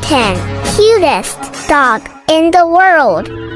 10 Cutest Dog in the World.